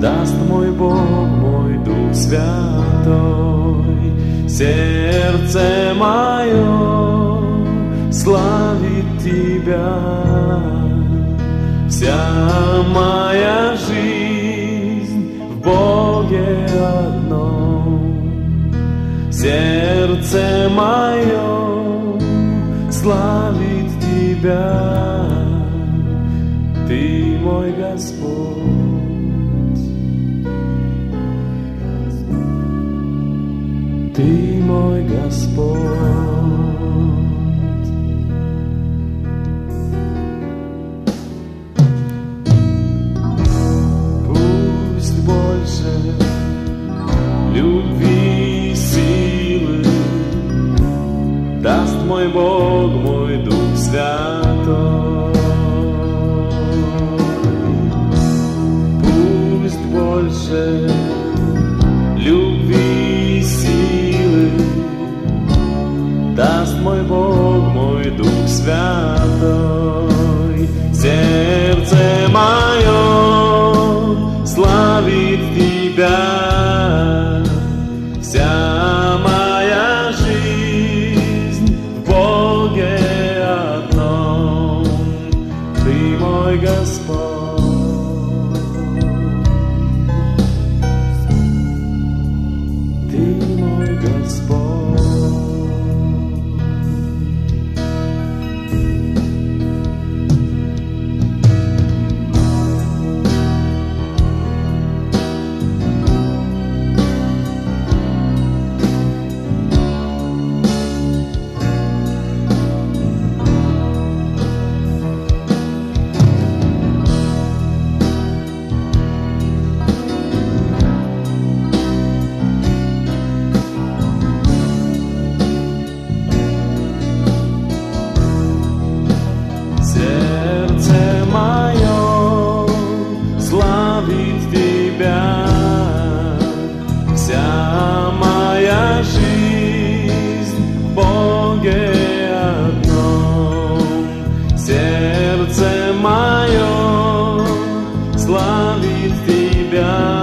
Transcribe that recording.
даст мой Бог, мой Дух Святой. Сердце мое славит Тебя, вся моя жизнь в Боге одном. Сердце мое славит Тебя, Ты мой Господь. Ты мой Господь. Пусть больше любви и силы даст мой Бог, мой Дух Святой. Пусть больше мой Сердце мое славит Тебя, вся моя жизнь Боге одном. Сердце мое славит Тебя,